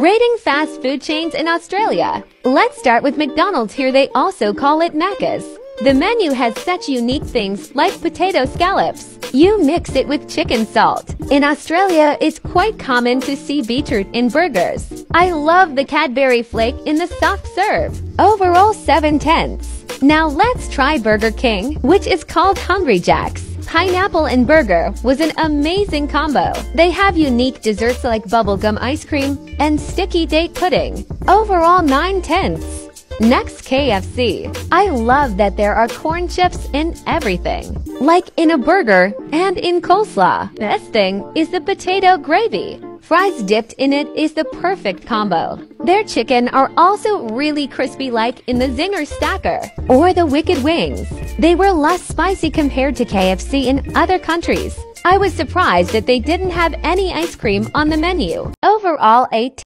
Rating fast food chains in Australia. Let's start with McDonald's here they also call it Macca's. The menu has such unique things like potato scallops. You mix it with chicken salt. In Australia, it's quite common to see beetroot in burgers. I love the Cadbury flake in the soft serve. Overall 7 tenths. Now let's try Burger King, which is called Hungry Jack's. Pineapple and burger was an amazing combo. They have unique desserts like bubblegum ice cream and sticky date pudding. Overall 9 tenths. Next KFC. I love that there are corn chips in everything, like in a burger and in coleslaw. Best thing is the potato gravy. Fries dipped in it is the perfect combo. Their chicken are also really crispy like in the Zinger Stacker or the Wicked Wings. They were less spicy compared to KFC in other countries. I was surprised that they didn't have any ice cream on the menu. Overall, 8